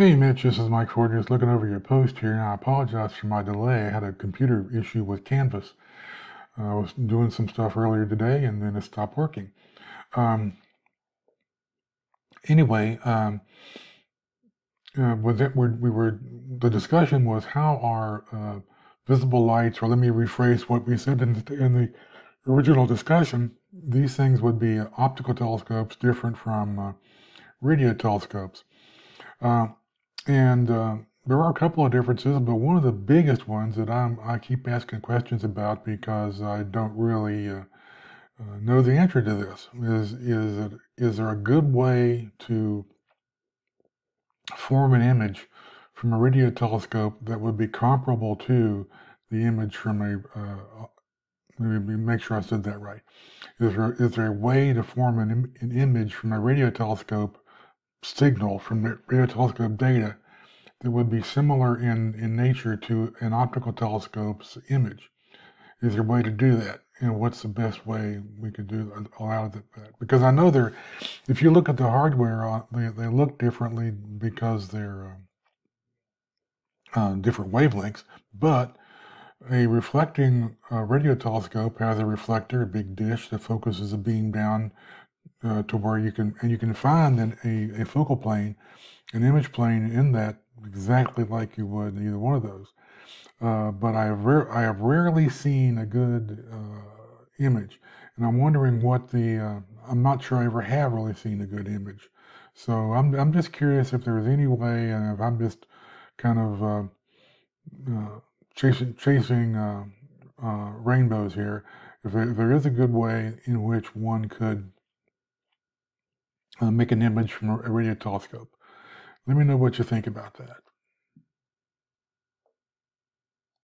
Hey Mitch, this is Mike Fortner. Just looking over your post here, and I apologize for my delay. I had a computer issue with Canvas. Uh, I was doing some stuff earlier today, and then it stopped working. Um, anyway, um, uh, it, we were the discussion was how are uh, visible lights, or let me rephrase what we said in the, in the original discussion. These things would be optical telescopes different from uh, radio telescopes. And uh, there are a couple of differences, but one of the biggest ones that I'm, I keep asking questions about because I don't really uh, uh, know the answer to this is is it, is there a good way to form an image from a radio telescope that would be comparable to the image from a uh, let me make sure I said that right. Is there, is there a way to form an, an image from a radio telescope signal from the radio telescope data that would be similar in, in nature to an optical telescope's image. Is there a way to do that? And what's the best way we could do allow that? Because I know they're, if you look at the hardware, uh, they, they look differently because they're uh, uh, different wavelengths, but a reflecting uh, radio telescope has a reflector, a big dish that focuses a beam down uh, to where you can and you can find an, a, a focal plane, an image plane in that exactly like you would in either one of those. Uh, but I have I have rarely seen a good uh, image, and I'm wondering what the uh, I'm not sure I ever have really seen a good image. So I'm I'm just curious if there's any way, and if I'm just kind of uh, uh, chasing chasing rainbows here, if there, if there is a good way in which one could uh, make an image from a radio telescope. Let me know what you think about that.